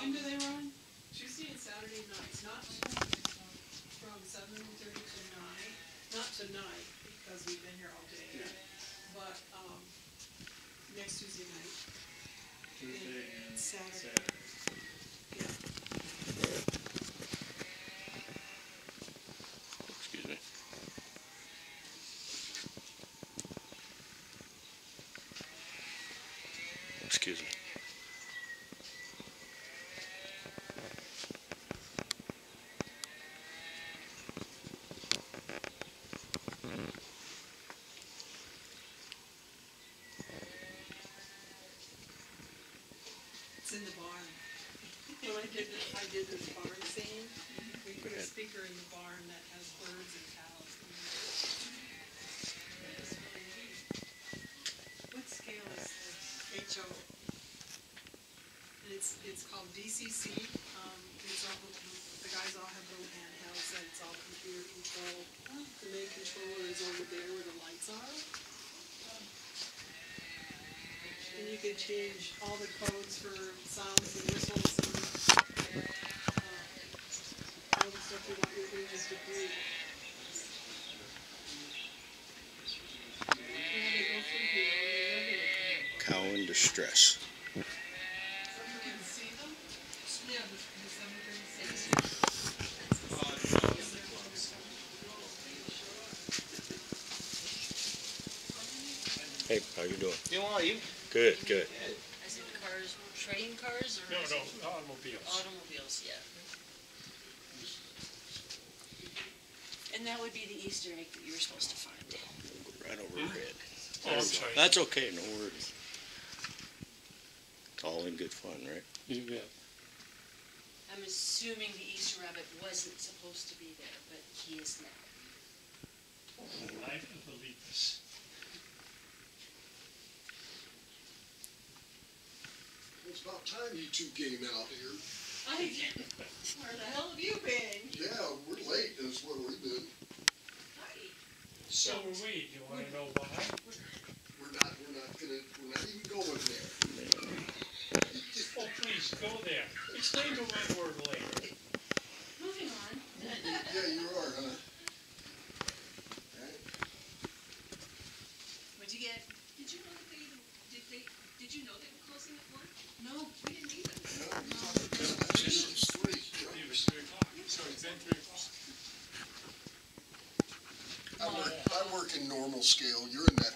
When do they run? Tuesday and Saturday nights, not from seven thirty to nine, not tonight, because we've been here all day, but, um, next Tuesday night. Tuesday and Saturday. Saturday. Barn. When I did, this- I did this barn scene, we put a speaker in the barn that has birds and cows. It's really neat. What scale is this? HO. And it's, it's called DCC, um, it's all, the guys all have little handhelds that it's all computer controlled. The main controller is over there where the lights are. And you change all the codes for sounds and whistles and, uh, all the stuff you want your engines to do. Yeah, they go through here on the regular. Cow in distress. You can see them? Yeah, the, the cemetery. Hey, how you doing? Doing well, you? Good, good. As in cars, train cars or? No, no, automobiles. Automobiles, yeah. And that would be the Easter egg that you were supposed to find. Right over your head. Oh, I'm sorry. That's okay, no worries. It's all in good fun, right? You bet. I'm assuming the Easter rabbit wasn't supposed to be there, but he is now. Oh, I can believe this. It's about time you two came out here. I did. Where the hell have you been? Yeah, we're late, That's where we've been. So are we. Do you wanna know why? We're not, we're not gonna, we're not even going there. Oh, please, go there. Explain the one word later. Moving on. Yeah, you are, huh? Right? What'd you get? Did you know that they even, did they, did you know they were closing at one? No. We didn't either. Yeah, we talked about that. It's three. It was three o'clock. So it's three o'clock. I work, I work in normal scale, you're in that